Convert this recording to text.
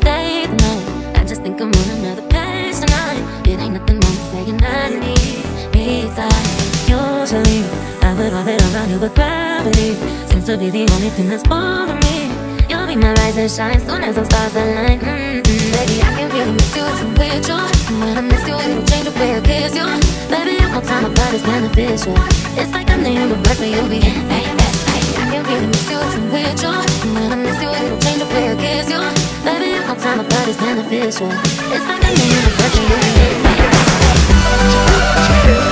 Stay the night. I just think I'm on another page tonight. It ain't nothing wrong with saying I need me time leave, I would love it around you But gravity seems to be the only thing that's bothering me. You'll be my rise and shine soon as those stars align. Mm -hmm. Baby, I can feel really miss you if I'm with you. When I miss you, it'll change the way I kiss you. Baby, your whole time about is beneficial. It's like I'm the universe, so you'll be body's beneficial. It's like a new you